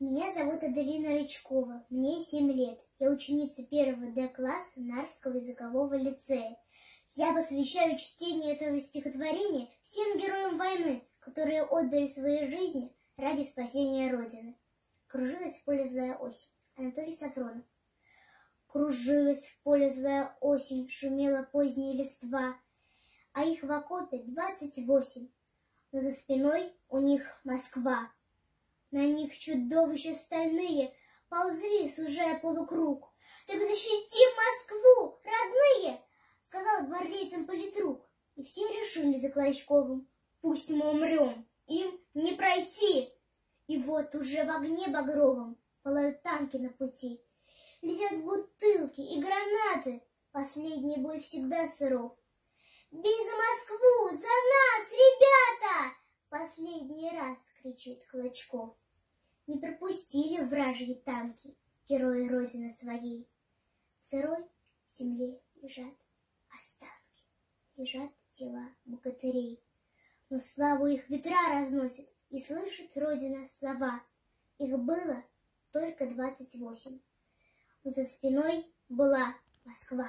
Меня зовут Аделина Рычкова, мне 7 лет. Я ученица первого Д класса Нарвского языкового лицея. Я посвящаю чтение этого стихотворения всем героям войны, которые отдали свои жизни ради спасения Родины. Кружилась в поле злая осень. Анатолий Сафронов. Кружилась в поле злая осень, шумела поздняя листва, а их в окопе двадцать восемь, но за спиной у них Москва. На них чудовища стальные ползли, сужая полукруг. «Так защитим Москву, родные!» — сказал гвардейцам политрук. И все решили за Клочковым, пусть мы умрем, им не пройти. И вот уже в огне багровом пылают танки на пути. Летят бутылки и гранаты, последний бой всегда сыров. «Бей за Москву, за нас, ребята!» Последний раз кричит Клочков. Не пропустили вражьи танки герои Родины своей. В сырой земле лежат останки, лежат тела богатырей. Но славу их ветра разносит, и слышит Родина слова. Их было только двадцать восемь. За спиной была Москва.